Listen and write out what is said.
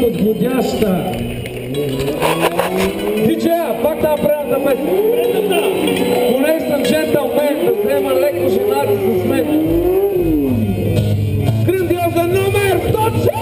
подходяща. Тича, пак тази правилната песен. Поне съм джентълмен, да взема леко жената с мен. Грандиозен номер, точно!